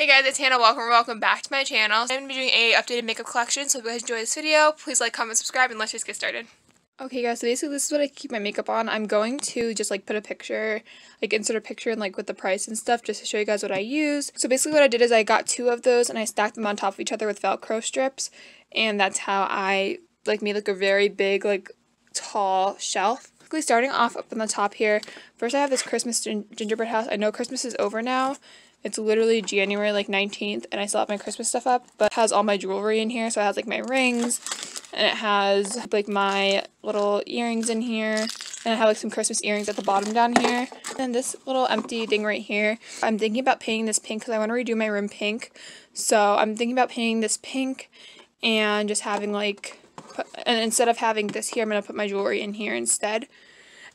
Hey guys, it's Hannah. Welcome or welcome back to my channel. I'm going to be doing a updated makeup collection, so if you guys enjoy this video, please like, comment, subscribe, and let's just get started. Okay guys, so basically this is what I keep my makeup on. I'm going to just like put a picture, like insert a picture and like with the price and stuff just to show you guys what I use. So basically what I did is I got two of those and I stacked them on top of each other with Velcro strips. And that's how I like made like a very big like tall shelf. Quickly starting off up on the top here, first I have this Christmas gin gingerbread house. I know Christmas is over now, it's literally January like 19th and I still have my Christmas stuff up, but it has all my jewelry in here. So it has like my rings and it has like my little earrings in here and I have like some Christmas earrings at the bottom down here. And this little empty thing right here. I'm thinking about painting this pink because I want to redo my room pink. So I'm thinking about painting this pink and just having like, and instead of having this here, I'm going to put my jewelry in here instead.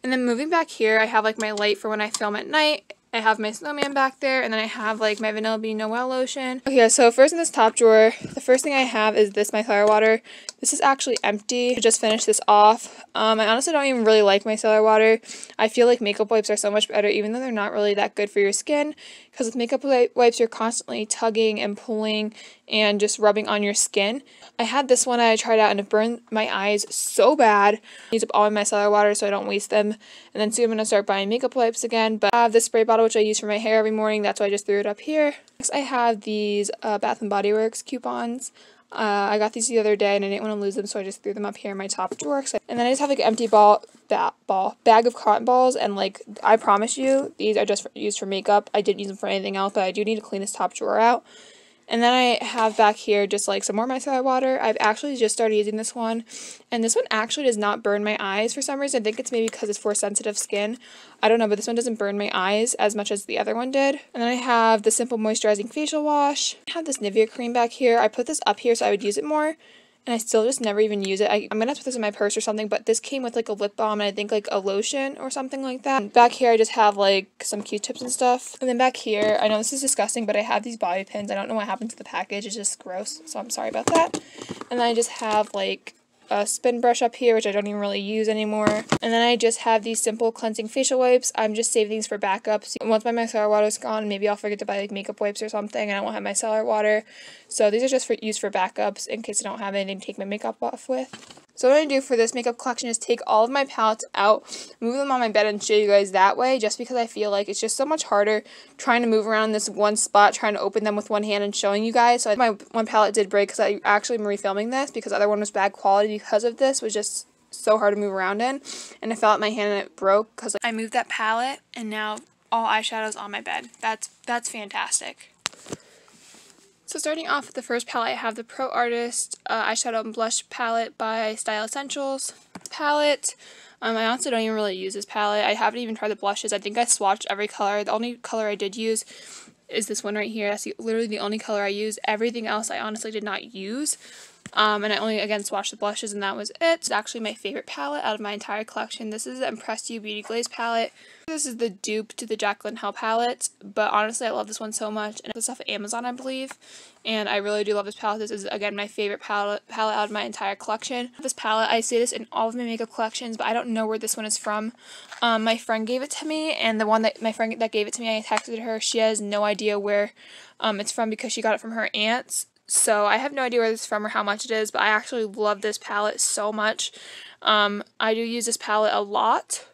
And then moving back here, I have like my light for when I film at night I have my snowman back there, and then I have like my Vanilla Bean Noel lotion. Okay, so first in this top drawer, the first thing I have is this micellar water. This is actually empty. I just finished this off. Um, I honestly don't even really like micellar water. I feel like makeup wipes are so much better, even though they're not really that good for your skin. Because with makeup wipes, you're constantly tugging and pulling and just rubbing on your skin. I had this one I tried out and it burned my eyes so bad. I use up all my micellar water so I don't waste them. And then soon I'm going to start buying makeup wipes again. But I have this spray bottle which I use for my hair every morning. That's why I just threw it up here. Next I have these uh, Bath & Body Works coupons. Uh, I got these the other day and I didn't want to lose them so I just threw them up here in my top drawer. And then I just have like an empty ball, ba ball, bag of cotton balls and like I promise you these are just for, used for makeup. I didn't use them for anything else but I do need to clean this top drawer out. And then I have back here just like some more micellar water. I've actually just started using this one. And this one actually does not burn my eyes for some reason. I think it's maybe because it's for sensitive skin. I don't know, but this one doesn't burn my eyes as much as the other one did. And then I have the Simple Moisturizing Facial Wash. I have this Nivea cream back here. I put this up here so I would use it more and I still just never even use it. I, am gonna put this in my purse or something, but this came with like a lip balm and I think like a lotion or something like that. And back here I just have like some Q-tips and stuff. And then back here, I know this is disgusting, but I have these bobby pins. I don't know what happened to the package. It's just gross, so I'm sorry about that. And then I just have like a spin brush up here, which I don't even really use anymore. And then I just have these simple cleansing facial wipes. I'm just saving these for backups. Once my micellar water is gone, maybe I'll forget to buy like makeup wipes or something and I won't have my micellar water. So these are just for use for backups in case I don't have anything to take my makeup off with. So what I'm going to do for this makeup collection is take all of my palettes out, move them on my bed and show you guys that way just because I feel like it's just so much harder trying to move around this one spot, trying to open them with one hand and showing you guys. So my one palette did break because I actually am refilming this because the other one was bad quality because of this, was just so hard to move around in. And I fell out my hand and it broke because I moved that palette and now all eyeshadows on my bed. That's, that's fantastic. So starting off with the first palette, I have the Pro Artist uh, Eyeshadow and Blush Palette by Style Essentials palette. Um, I honestly don't even really use this palette. I haven't even tried the blushes. I think I swatched every color. The only color I did use is this one right here. That's the, literally the only color I used. Everything else I honestly did not use. Um, and I only, again, swatched the blushes and that was it. It's actually my favorite palette out of my entire collection. This is the Impress You Beauty Glaze palette. This is the dupe to the Jaclyn Hill palette, but honestly I love this one so much. And it's off of Amazon, I believe, and I really do love this palette. This is, again, my favorite palette, palette out of my entire collection. This palette, I say this in all of my makeup collections, but I don't know where this one is from. Um, my friend gave it to me, and the one that my friend that gave it to me, I texted her. She has no idea where um, it's from because she got it from her aunt's so I have no idea where this is from or how much it is, but I actually love this palette so much. Um, I do use this palette a lot.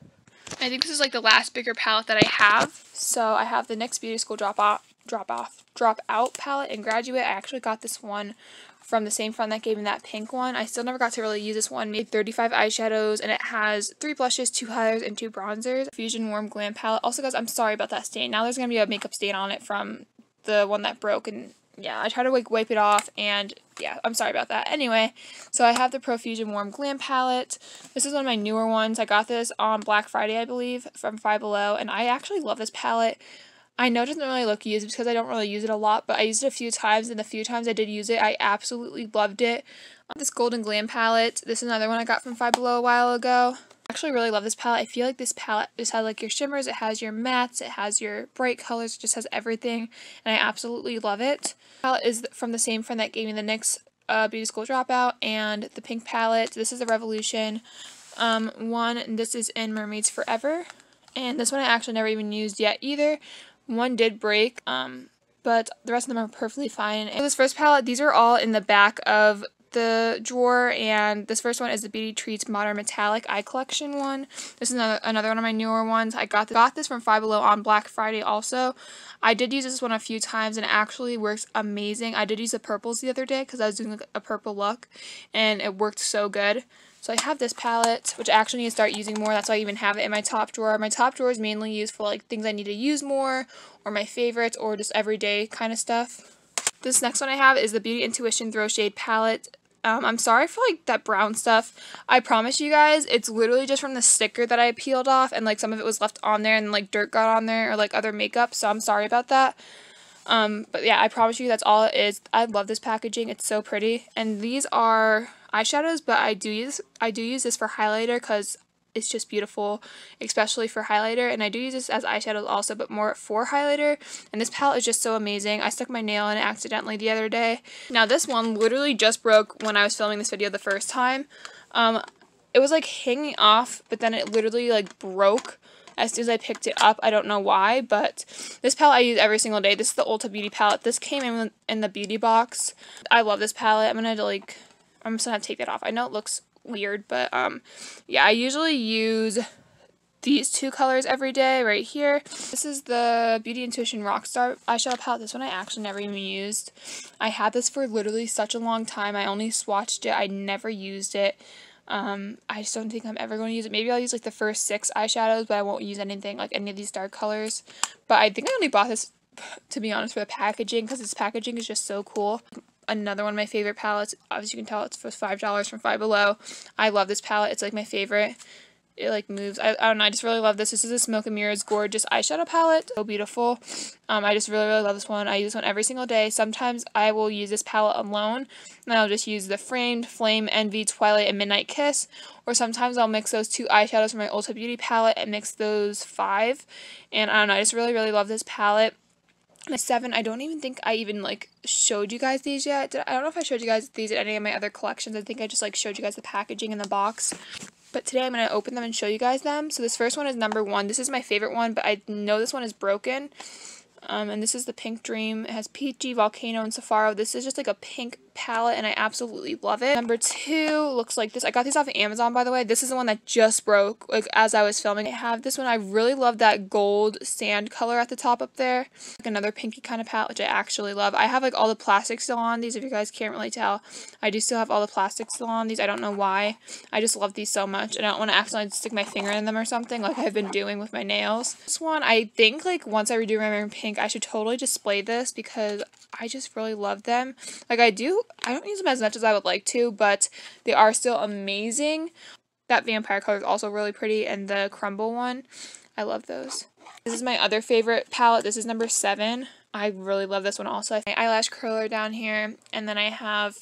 I think this is like the last bigger palette that I have. So I have the NYX Beauty School Drop Off, Drop Off, Drop Out palette in Graduate. I actually got this one from the same friend that gave me that pink one. I still never got to really use this one. Made 35 eyeshadows and it has three blushes, two highlighters, and two bronzers. Fusion Warm Glam palette. Also guys, I'm sorry about that stain. Now there's going to be a makeup stain on it from the one that broke and yeah, I try to like wipe it off and yeah, I'm sorry about that. Anyway, so I have the Profusion Warm Glam palette. This is one of my newer ones. I got this on Black Friday, I believe, from Five Below, and I actually love this palette. I know it doesn't really look used because I don't really use it a lot, but I used it a few times, and the few times I did use it, I absolutely loved it. This Golden Glam palette, this is another one I got from Five Below a while ago actually really love this palette. I feel like this palette just has like your shimmers, it has your mattes, it has your bright colors, it just has everything, and I absolutely love it. This palette is from the same friend that gave me the NYX uh, Beauty School Dropout and the pink palette. This is the Revolution um, one, and this is in Mermaids Forever, and this one I actually never even used yet either. One did break, um, but the rest of them are perfectly fine. And this first palette, these are all in the back of the drawer and this first one is the Beauty Treats Modern Metallic Eye Collection one. This is another, another one of my newer ones. I got, got this from Five Below on Black Friday also. I did use this one a few times and it actually works amazing. I did use the purples the other day because I was doing a purple look and it worked so good. So I have this palette, which I actually need to start using more. That's why I even have it in my top drawer. My top drawer is mainly used for like things I need to use more, or my favorites, or just everyday kind of stuff. This next one I have is the Beauty Intuition Throw Shade Palette. Um, I'm sorry for like that brown stuff. I promise you guys, it's literally just from the sticker that I peeled off, and like some of it was left on there, and like dirt got on there, or like other makeup. So I'm sorry about that. Um, but yeah, I promise you that's all it is. I love this packaging. It's so pretty. And these are eyeshadows, but I do use I do use this for highlighter because it's just beautiful, especially for highlighter. And I do use this as eyeshadows also, but more for highlighter. And this palette is just so amazing. I stuck my nail in it accidentally the other day. Now this one literally just broke when I was filming this video the first time. Um, it was like hanging off, but then it literally like broke as soon as I picked it up. I don't know why, but this palette I use every single day. This is the Ulta Beauty palette. This came in in the beauty box. I love this palette. I'm going to like I'm just gonna have to take that off. I know it looks weird, but um, yeah, I usually use these two colors every day right here. This is the Beauty Intuition Rockstar eyeshadow palette. This one I actually never even used. I had this for literally such a long time. I only swatched it. I never used it. Um, I just don't think I'm ever going to use it. Maybe I'll use like the first six eyeshadows, but I won't use anything like any of these dark colors. But I think I only bought this to be honest for the packaging because this packaging is just so cool another one of my favorite palettes. Obviously, you can tell it's for $5 from Five Below. I love this palette. It's like my favorite. It like moves. I, I don't know. I just really love this. This is a Smoke and Mirrors gorgeous eyeshadow palette. So beautiful. Um, I just really, really love this one. I use this one every single day. Sometimes I will use this palette alone. And I'll just use the Framed, Flame, Envy, Twilight, and Midnight Kiss. Or sometimes I'll mix those two eyeshadows from my Ulta Beauty palette and mix those five. And I don't know. I just really, really love this palette. Seven, I don't even think I even like showed you guys these yet. Did, I don't know if I showed you guys these at any of my other collections. I think I just like showed you guys the packaging in the box. But today I'm going to open them and show you guys them. So this first one is number one. This is my favorite one, but I know this one is broken. Um, and this is the Pink Dream. It has Peachy, Volcano, and Safaro. This is just like a pink palette and I absolutely love it. Number two looks like this. I got these off of Amazon by the way. This is the one that just broke like as I was filming. I have this one. I really love that gold sand color at the top up there. Like another pinky kind of palette which I actually love. I have like all the plastic still on these if you guys can't really tell. I do still have all the plastic still on these. I don't know why. I just love these so much I don't want to accidentally stick my finger in them or something like I've been doing with my nails. This one I think like once I redo my in pink I should totally display this because I just really love them. Like I do, I don't use them as much as I would like to, but they are still amazing. That vampire color is also really pretty, and the crumble one, I love those. This is my other favorite palette. This is number seven. I really love this one also. I have my eyelash curler down here, and then I have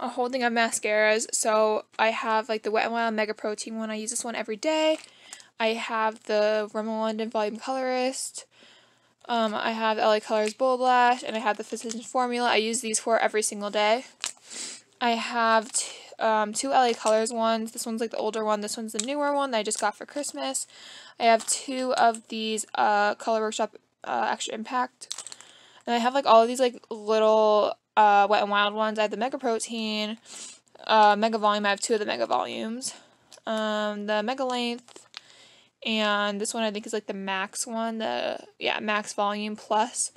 a whole thing of mascaras. So I have like the Wet n Wild Mega Protein one. I use this one every day. I have the Rimmel London Volume Colorist. Um, I have LA Colors Bold Lash, and I have the Physicians Formula. I use these for every single day. I have um, two LA Colors ones. This one's like the older one. This one's the newer one that I just got for Christmas. I have two of these uh, Color Workshop uh, Extra Impact. And I have like all of these like little uh, Wet n Wild ones. I have the Mega Protein, uh, Mega Volume. I have two of the Mega Volumes. Um, the Mega Length, and this one I think is like the max one, the, yeah, max volume plus.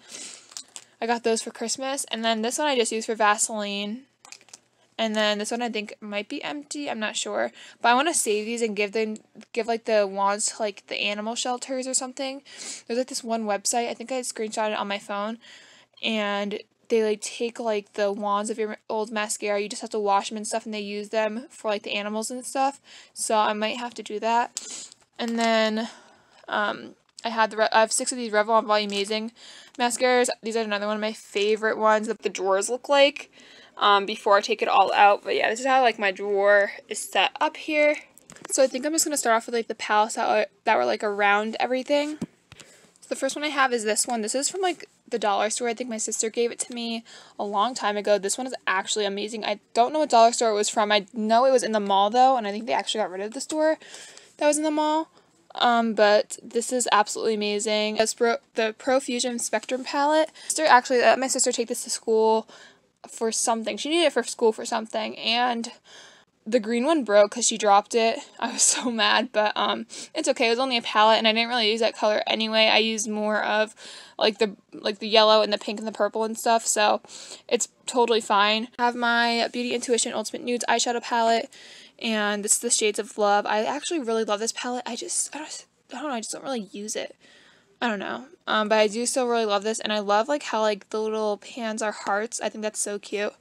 I got those for Christmas, and then this one I just used for Vaseline. And then this one I think might be empty, I'm not sure. But I want to save these and give them, give like the wands to like the animal shelters or something. There's like this one website, I think I screenshot it on my phone. And they like take like the wands of your old mascara, you just have to wash them and stuff and they use them for like the animals and stuff. So I might have to do that. And then um, I had the I have six of these Revlon Volume Amazing mascaras. These are another one of my favorite ones that the drawers look like um, before I take it all out. But yeah, this is how like my drawer is set up here. So I think I'm just going to start off with like the palettes that were, that were like around everything. So the first one I have is this one. This is from like the dollar store. I think my sister gave it to me a long time ago. This one is actually amazing. I don't know what dollar store it was from. I know it was in the mall though, and I think they actually got rid of the store that was in the mall. Um, but this is absolutely amazing. This Pro, the Profusion Spectrum palette. Sister actually let my sister take this to school for something. She needed it for school for something, and the green one broke because she dropped it. I was so mad, but um, it's okay. It was only a palette, and I didn't really use that color anyway. I used more of like the like the yellow and the pink and the purple and stuff, so it's totally fine. I have my Beauty Intuition Ultimate Nudes eyeshadow palette, and this is the Shades of Love. I actually really love this palette. I just I don't, I don't know. I just don't really use it. I don't know. Um, but I do still really love this, and I love like how like the little pans are hearts. I think that's so cute.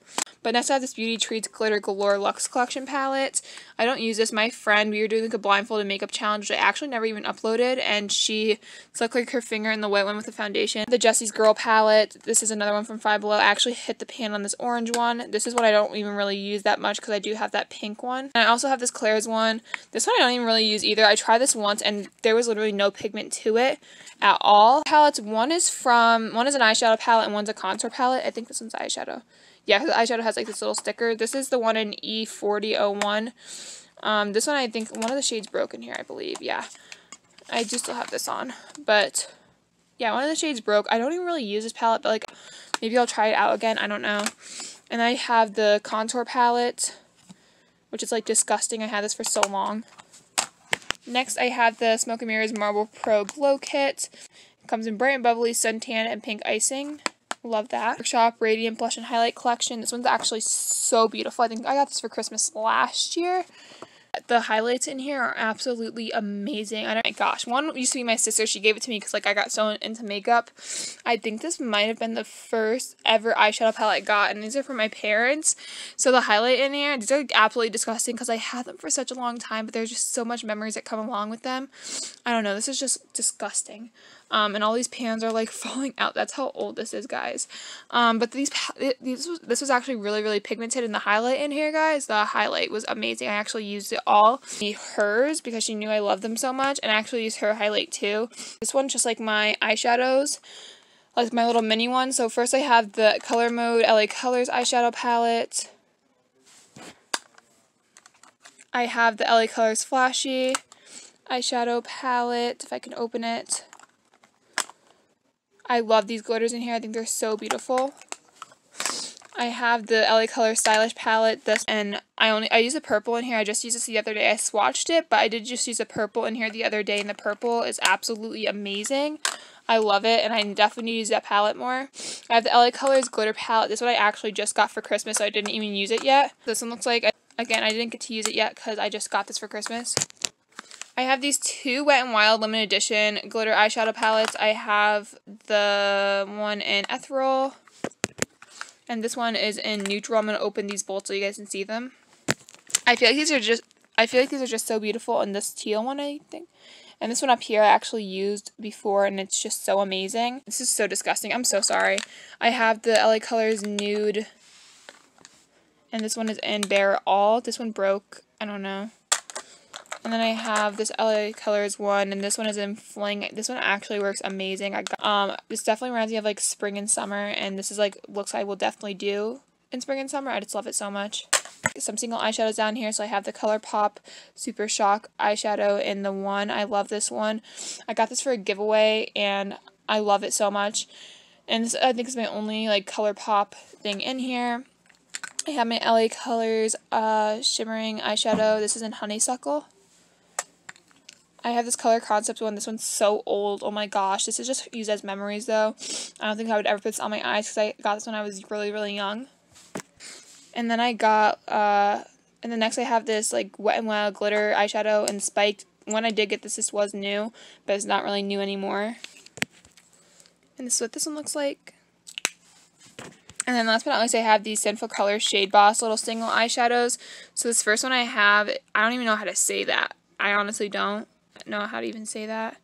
But next I have this Beauty Treats Glitter Galore Luxe Collection palette. I don't use this. My friend, we were doing like a blindfolded makeup challenge, which I actually never even uploaded, and she stuck like her finger in the white one with the foundation. The Jesse's Girl palette. This is another one from Five Below. I actually hit the pan on this orange one. This is what I don't even really use that much because I do have that pink one. And I also have this Claire's one. This one I don't even really use either. I tried this once and there was literally no pigment to it at all. Palettes, one is from, one is an eyeshadow palette and one's a contour palette. I think this one's eyeshadow yeah, the eyeshadow has like this little sticker. This is the one in E4001. Um, this one, I think, one of the shades broken here, I believe. Yeah, I do still have this on. But, yeah, one of the shades broke. I don't even really use this palette, but, like, maybe I'll try it out again. I don't know. And I have the contour palette, which is, like, disgusting. I had this for so long. Next, I have the Smoke and Mirrors Marble Pro Glow Kit. It comes in bright and bubbly suntan and pink icing. Love that. Shop Radiant Blush and Highlight Collection. This one's actually so beautiful. I think I got this for Christmas last year. The highlights in here are absolutely amazing. I don't, my gosh, one used to be my sister. She gave it to me because like I got so into makeup. I think this might have been the first ever eyeshadow palette I got, and these are from my parents. So the highlight in here, these are absolutely disgusting because I had them for such a long time, but there's just so much memories that come along with them. I don't know, this is just disgusting. Um, and all these pans are like falling out. That's how old this is, guys. Um, but these, these was, this was actually really, really pigmented in the highlight in here, guys. The highlight was amazing. I actually used it all. Hers, because she knew I loved them so much, and I actually used her highlight too. This one's just like my eyeshadows like my little mini one. So first I have the Color Mode LA Colors eyeshadow palette. I have the LA Colors Flashy eyeshadow palette, if I can open it. I love these glitters in here. I think they're so beautiful. I have the LA Color Stylish palette, this, and I only I use a purple in here. I just used this the other day. I swatched it, but I did just use a purple in here the other day, and the purple is absolutely amazing. I love it, and I definitely need to use that palette more. I have the LA Colors Glitter Palette. This is what I actually just got for Christmas, so I didn't even use it yet. This one looks like, again, I didn't get to use it yet because I just got this for Christmas. I have these two Wet n Wild limited edition glitter eyeshadow palettes. I have the one in Ethereal, and this one is in Neutral. I'm going to open these both so you guys can see them. I feel like these are just, I feel like these are just so beautiful, and this teal one, I think. And this one up here I actually used before, and it's just so amazing. This is so disgusting. I'm so sorry. I have the LA Colors Nude, and this one is in Bare All. This one broke. I don't know. And then I have this LA Colors one, and this one is in Fling. This one actually works amazing. I got, um, this definitely reminds me of like spring and summer, and this is like looks I will definitely do in spring and summer. I just love it so much. Some single eyeshadows down here. So I have the ColourPop Super Shock eyeshadow in the one. I love this one. I got this for a giveaway, and I love it so much. And this, I think is my only like ColourPop thing in here. I have my LA Colors uh, shimmering eyeshadow. This is in Honeysuckle. I have this color concept one. This one's so old. Oh my gosh. This is just used as memories though. I don't think I would ever put this on my eyes because I got this when I was really, really young. And then I got, uh, and then next I have this like Wet n Wild glitter eyeshadow and spiked. When I did get this, this was new, but it's not really new anymore. And this is what this one looks like. And then last but not least, I have these Sinful Colors Shade Boss little single eyeshadows. So this first one I have, I don't even know how to say that. I honestly don't know how to even say that,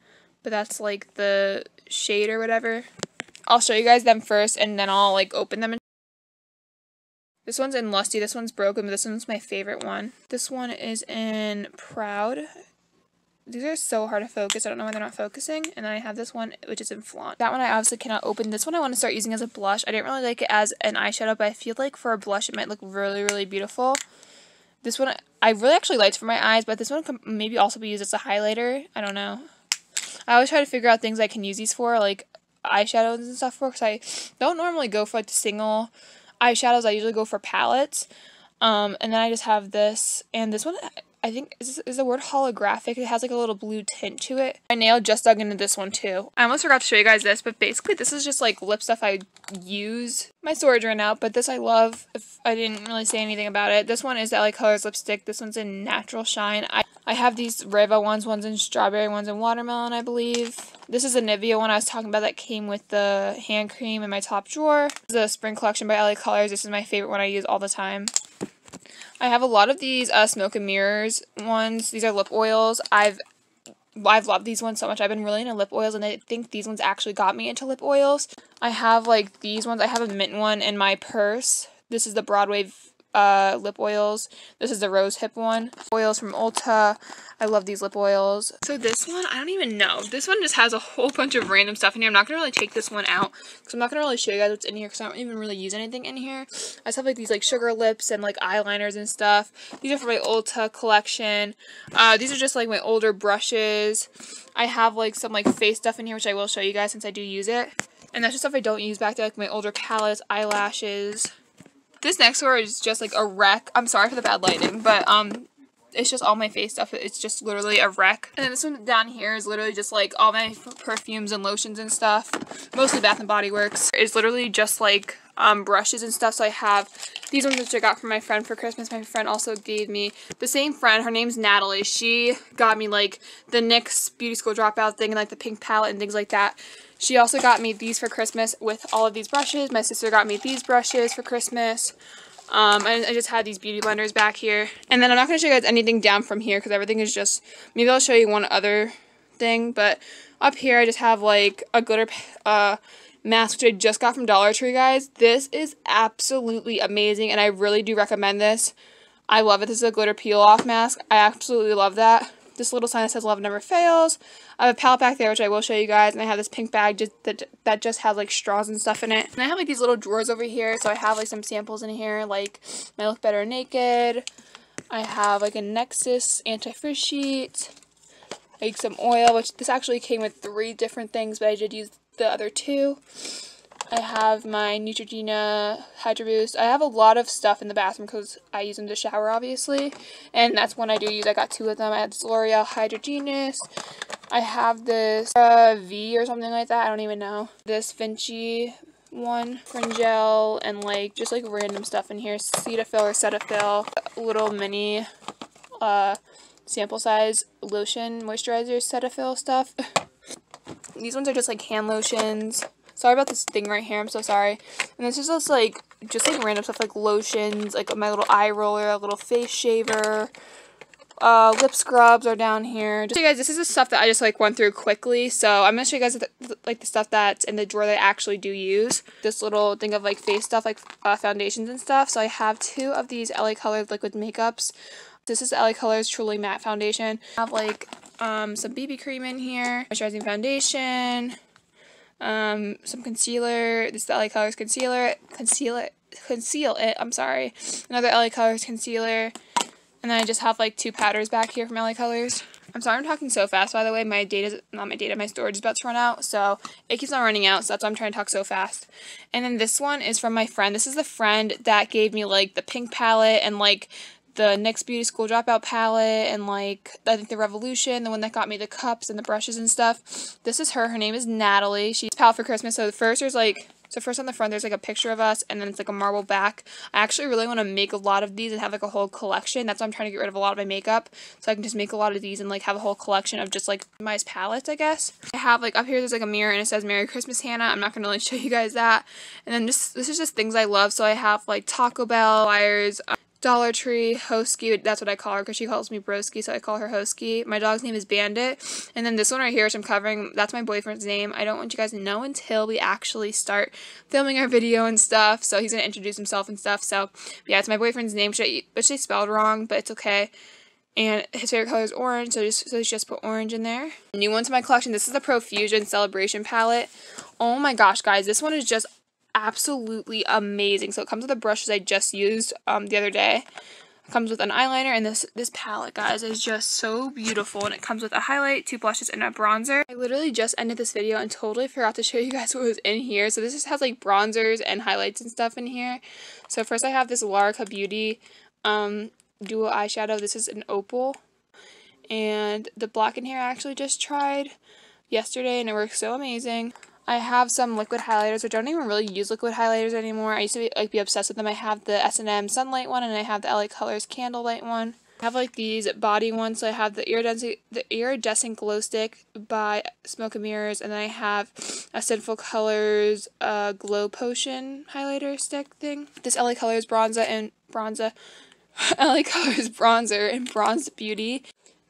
but that's like the shade or whatever. I'll show you guys them first and then I'll like open them. This one's in Lusty, this one's broken, but this one's my favorite one. This one is in Proud. These are so hard to focus, I don't know why they're not focusing. And then I have this one, which is in Flaunt. That one I obviously cannot open. This one I want to start using as a blush. I didn't really like it as an eyeshadow, but I feel like for a blush it might look really, really beautiful. This one, I really actually liked for my eyes, but this one can maybe also be used as a highlighter. I don't know. I always try to figure out things I can use these for, like eyeshadows and stuff for, because I don't normally go for like the single eyeshadows. I usually go for palettes. Um, and then I just have this, and this one I think is, is the word holographic. It has like a little blue tint to it. My nail just dug into this one too. I almost forgot to show you guys this, but basically this is just like lip stuff I use. My storage ran out, but this I love if I didn't really say anything about it. This one is LA Colors lipstick. This one's in Natural Shine. I, I have these Reva ones. One's in strawberry, one's in watermelon, I believe. This is a Nivea one I was talking about that came with the hand cream in my top drawer. This is a spring collection by LA Colors. This is my favorite one I use all the time. I have a lot of these uh, Smoke and Mirrors ones. These are lip oils. I've I've loved these ones so much. I've been really into lip oils, and I think these ones actually got me into lip oils. I have, like, these ones. I have a mint one in my purse. This is the Broadway uh, lip oils. This is the rose hip one. Oils from Ulta. I love these lip oils. So this one, I don't even know. This one just has a whole bunch of random stuff in here. I'm not going to really take this one out because I'm not going to really show you guys what's in here because I don't even really use anything in here. I just have like these like sugar lips and like eyeliners and stuff. These are from my Ulta collection. Uh, these are just like my older brushes. I have like some like face stuff in here which I will show you guys since I do use it. And that's just stuff I don't use back there, like my older palettes, eyelashes. This next one is just like a wreck. I'm sorry for the bad lighting, but um, it's just all my face stuff. It's just literally a wreck. And then this one down here is literally just like all my perfumes and lotions and stuff. Mostly Bath and Body Works. It's literally just like um, brushes and stuff. So I have these ones which I got from my friend for Christmas. My friend also gave me the same friend. Her name's Natalie. She got me like the NYX Beauty School Dropout thing and like the pink palette and things like that. She also got me these for Christmas with all of these brushes. My sister got me these brushes for Christmas. Um, I, I, just had these beauty blenders back here. And then I'm not going to show you guys anything down from here because everything is just, maybe I'll show you one other thing. But up here I just have like a glitter uh, mask which I just got from Dollar Tree, guys. This is absolutely amazing and I really do recommend this. I love it. This is a glitter peel off mask. I absolutely love that this little sign that says love never fails. I have a palette back there, which I will show you guys, and I have this pink bag just that, that just has like straws and stuff in it. And I have like these little drawers over here, so I have like some samples in here, like my Look Better Naked. I have like a Nexxus anti-frizz sheet, like some oil, which this actually came with three different things, but I did use the other two. I have my Neutrogena Hydro Boost. I have a lot of stuff in the bathroom because I use them to shower, obviously. And that's one I do use. I got two of them. I have this L'Oreal Hydra Genius. I have this uh, V or something like that. I don't even know. This Vinci one, Fringel, and like just like random stuff in here. Cetaphil or Cetaphil. Little mini uh, sample size lotion moisturizer Cetaphil stuff. These ones are just like hand lotions. Sorry about this thing right here. I'm so sorry. And this is just like, just like random stuff like lotions, like my little eye roller, a little face shaver. Uh, lip scrubs are down here. Just, so guys, this is the stuff that I just like went through quickly. So I'm to show you guys the, like the stuff that's in the drawer that I actually do use. This little thing of like face stuff, like uh, foundations and stuff. So I have two of these LA Colors liquid makeups. This is LA Colors Truly Matte Foundation. I have like um, some BB cream in here, moisturizing foundation, um, some concealer. This is the LA Colors concealer. Conceal it. Conceal it. I'm sorry. Another LA Colors concealer. And then I just have like two powders back here from LA Colors. I'm sorry I'm talking so fast, by the way. My data, not my data, my storage is about to run out. So it keeps on running out. So that's why I'm trying to talk so fast. And then this one is from my friend. This is the friend that gave me like the pink palette and like the NYX Beauty School Dropout palette and like I think the Revolution, the one that got me the cups and the brushes and stuff. This is her. Her name is Natalie. She's pal for Christmas. So the first there's like so first on the front there's like a picture of us and then it's like a marble back. I actually really want to make a lot of these and have like a whole collection. That's why I'm trying to get rid of a lot of my makeup. So I can just make a lot of these and like have a whole collection of just like my palettes, I guess. I have like up here there's like a mirror and it says Merry Christmas Hannah. I'm not to really show you guys that. And then just this is just things I love. So I have like Taco Bell, wires, Dollar Tree, Hosky, that's what I call her because she calls me Broski, so I call her Hosky. My dog's name is Bandit. And then this one right here, which I'm covering, that's my boyfriend's name. I don't want you guys to know until we actually start filming our video and stuff. So he's going to introduce himself and stuff. So yeah, it's my boyfriend's name, which I spelled wrong, but it's okay. And his favorite color is orange, so just so just put orange in there. New one to my collection. This is the Profusion Celebration palette. Oh my gosh, guys, this one is just absolutely amazing. So it comes with the brushes I just used um, the other day. It comes with an eyeliner and this this palette, guys, is just so beautiful. And it comes with a highlight, two blushes, and a bronzer. I literally just ended this video and totally forgot to show you guys what was in here. So this just has like bronzers and highlights and stuff in here. So first I have this Laura Beauty um, dual eyeshadow. This is an opal. And the black in here I actually just tried yesterday and it works so amazing. I have some liquid highlighters, which I don't even really use liquid highlighters anymore. I used to be, like be obsessed with them. I have the S&M Sunlight one, and I have the LA Colors Candlelight one. I have like these body ones. So I have the iridescent, the iridescent glow stick by Smoke and Mirrors, and then I have a Sinful Colors uh, glow potion highlighter stick thing. This LA Colors bronzer and bronzer, LA Colors bronzer and bronze beauty.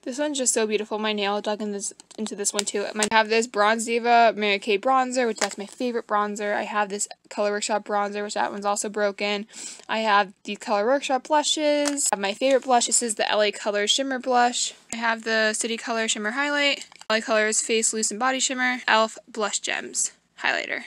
This one's just so beautiful. My nail dug in this into this one too. I have this Bronze Diva Mary Kay bronzer, which that's my favorite bronzer. I have this Color Workshop bronzer, which that one's also broken. I have the Color Workshop blushes. I have my favorite blush. This is the LA Color Shimmer Blush. I have the City Color Shimmer Highlight. LA Colors Face Loose and Body Shimmer. e.l.f. Blush Gems Highlighter.